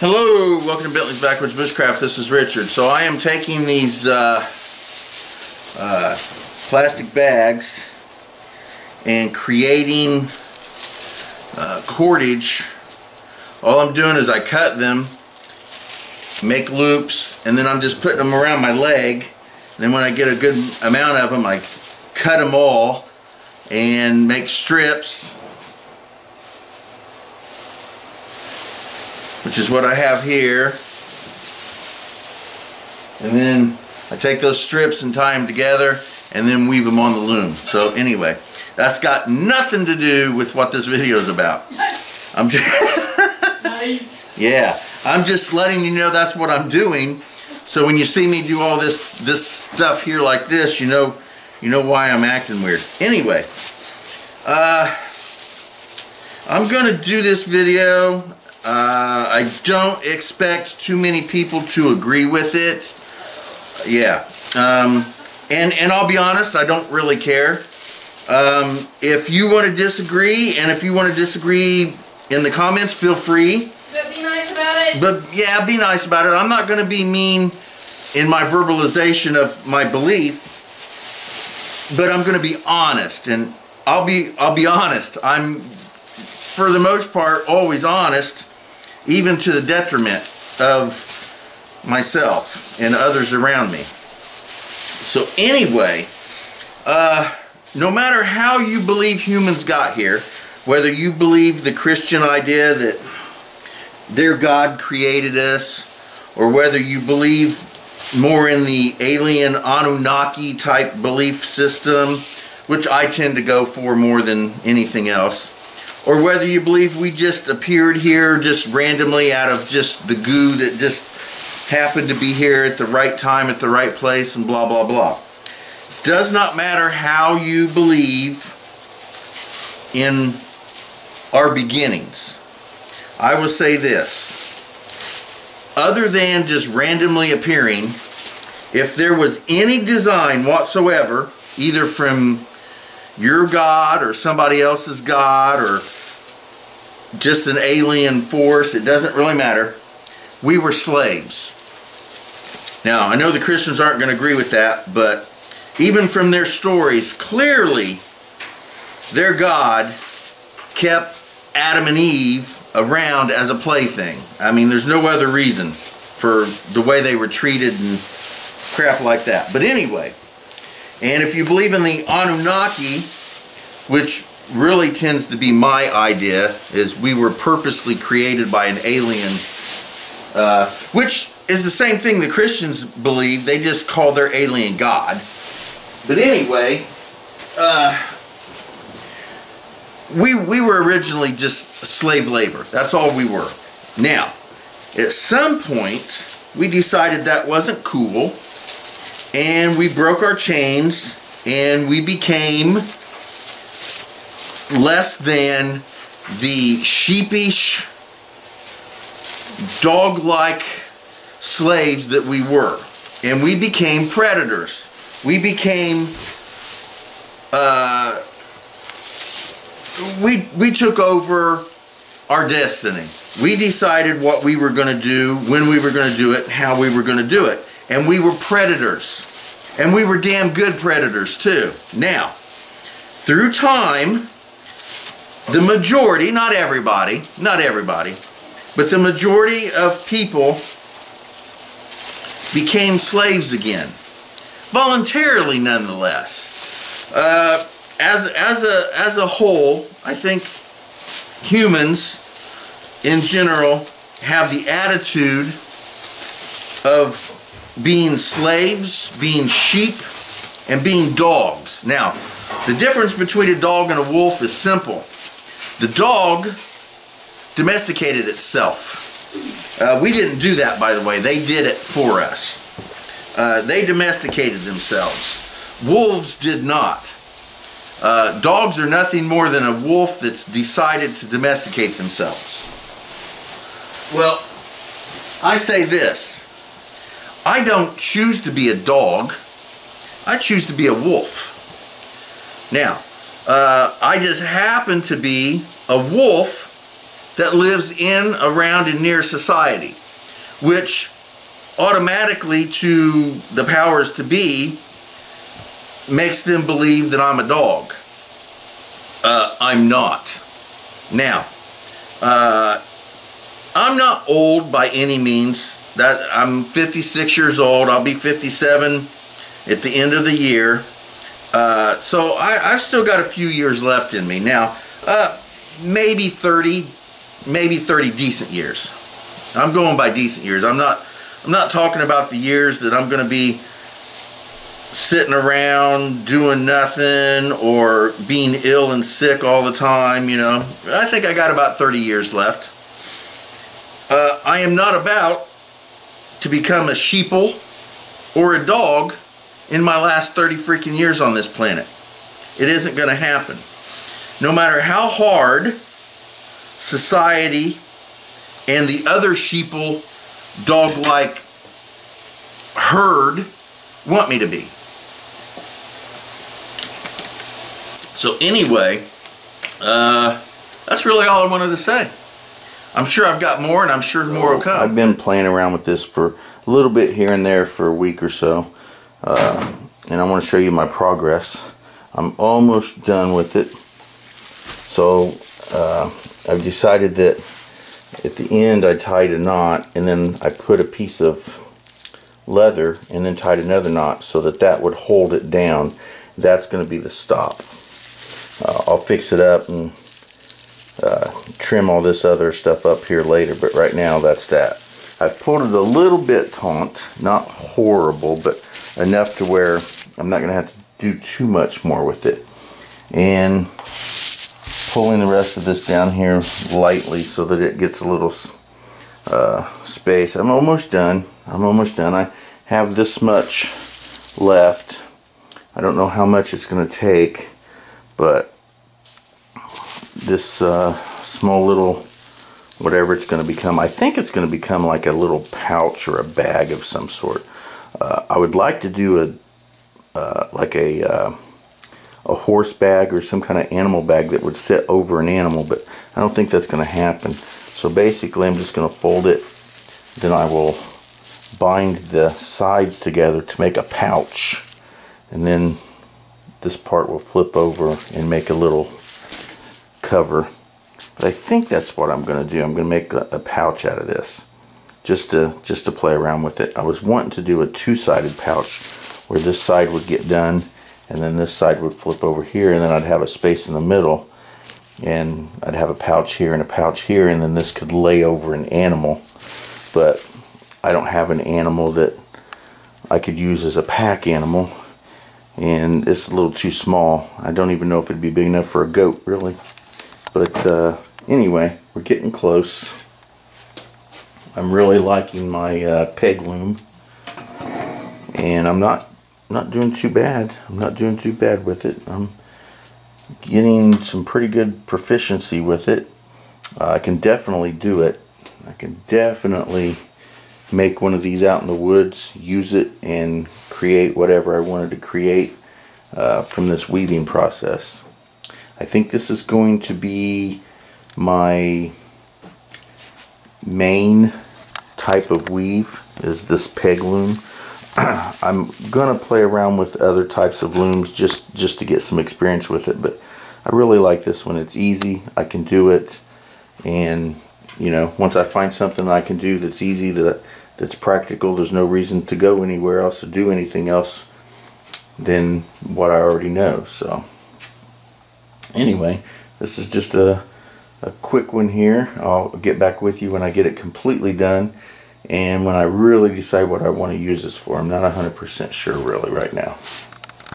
Hello, welcome to Bentley's Backwoods Bushcraft. This is Richard. So I am taking these uh, uh, plastic bags and creating uh, cordage. All I'm doing is I cut them, make loops, and then I'm just putting them around my leg. And then when I get a good amount of them, I cut them all and make strips which is what I have here. And then I take those strips and tie them together and then weave them on the loom. So anyway, that's got nothing to do with what this video is about. I'm just nice. Yeah, I'm just letting you know that's what I'm doing. So when you see me do all this this stuff here like this, you know you know why I'm acting weird. Anyway, uh I'm gonna do this video uh, I don't expect too many people to agree with it. Yeah. Um, and, and I'll be honest, I don't really care. Um, if you want to disagree, and if you want to disagree in the comments, feel free. But be nice about it. But yeah, be nice about it. I'm not going to be mean in my verbalization of my belief, but I'm going to be honest, and I'll be I'll be honest. I'm for the most part always honest even to the detriment of myself and others around me. So anyway, uh, no matter how you believe humans got here, whether you believe the Christian idea that their God created us, or whether you believe more in the alien Anunnaki type belief system, which I tend to go for more than anything else, or whether you believe we just appeared here just randomly out of just the goo that just happened to be here at the right time at the right place and blah blah blah. Does not matter how you believe in our beginnings. I will say this. Other than just randomly appearing, if there was any design whatsoever, either from your God or somebody else's God or just an alien force, it doesn't really matter. We were slaves. Now, I know the Christians aren't going to agree with that, but even from their stories, clearly their God kept Adam and Eve around as a plaything. I mean, there's no other reason for the way they were treated and crap like that. But anyway, and if you believe in the Anunnaki, which really tends to be my idea is we were purposely created by an alien uh, which is the same thing the Christians believe. They just call their alien God. But anyway uh, we, we were originally just slave labor. That's all we were. Now at some point we decided that wasn't cool and we broke our chains and we became less than the sheepish, dog-like slaves that we were. And we became predators. We became, uh, we, we took over our destiny. We decided what we were going to do, when we were going to do it, how we were going to do it. And we were predators. And we were damn good predators too. Now, through time, the majority, not everybody, not everybody, but the majority of people became slaves again. Voluntarily, nonetheless. Uh, as, as, a, as a whole, I think humans in general have the attitude of being slaves, being sheep, and being dogs. Now, the difference between a dog and a wolf is simple. The dog domesticated itself. Uh, we didn't do that, by the way. They did it for us. Uh, they domesticated themselves. Wolves did not. Uh, dogs are nothing more than a wolf that's decided to domesticate themselves. Well, I say this. I don't choose to be a dog. I choose to be a wolf. Now, uh, I just happen to be a wolf that lives in, around, and near society, which automatically to the powers to be makes them believe that I'm a dog. Uh, I'm not. Now, uh, I'm not old by any means. That I'm 56 years old. I'll be 57 at the end of the year. Uh, so I, have still got a few years left in me. Now, uh, maybe 30, maybe 30 decent years. I'm going by decent years. I'm not. I'm not talking about the years that I'm going to be sitting around doing nothing or being ill and sick all the time, you know. I think I got about 30 years left. Uh, I am not about to become a sheeple or a dog in my last 30 freaking years on this planet. It isn't going to happen. No matter how hard society and the other sheeple dog-like herd want me to be. So anyway, uh, that's really all I wanted to say. I'm sure I've got more, and I'm sure more will come. I've been playing around with this for a little bit here and there for a week or so. Uh, and I want to show you my progress. I'm almost done with it. So uh, I've decided that at the end I tied a knot and then I put a piece of leather and then tied another knot so that that would hold it down. That's going to be the stop. Uh, I'll fix it up and uh, trim all this other stuff up here later, but right now that's that. I've pulled it a little bit taut, not horrible, but enough to where I'm not going to have to do too much more with it. And pulling the rest of this down here lightly so that it gets a little uh, space. I'm almost done. I'm almost done. I have this much left. I don't know how much it's going to take, but this uh, small little whatever it's going to become. I think it's going to become like a little pouch or a bag of some sort. I would like to do a uh, like a uh, a horse bag or some kind of animal bag that would sit over an animal, but I don't think that's going to happen. So basically, I'm just going to fold it. Then I will bind the sides together to make a pouch, and then this part will flip over and make a little cover. But I think that's what I'm going to do. I'm going to make a, a, pouch out of this just to just to play around with it. I was wanting to do a two-sided pouch where this side would get done and then this side would flip over here and then I'd have a space in the middle and I'd have a pouch here and a pouch here and then this could lay over an animal but I don't have an animal that I could use as a pack animal and it's a little too small. I don't even know if it'd be big enough for a goat really. But uh, anyway, we're getting close. I'm really liking my uh, peg loom. And I'm not not doing too bad. I'm not doing too bad with it. I'm getting some pretty good proficiency with it. Uh, I can definitely do it. I can definitely make one of these out in the woods, use it, and create whatever I wanted to create uh, from this weaving process. I think this is going to be my main type of weave is this peg loom. I'm gonna play around with other types of looms just just to get some experience with it but I really like this one. It's easy. I can do it. And you know once I find something I can do that's easy that that's practical there's no reason to go anywhere else or do anything else than what I already know. So anyway, this is just a, a quick one here. I'll get back with you when I get it completely done and when I really decide what I want to use this for. I'm not 100% sure really right now.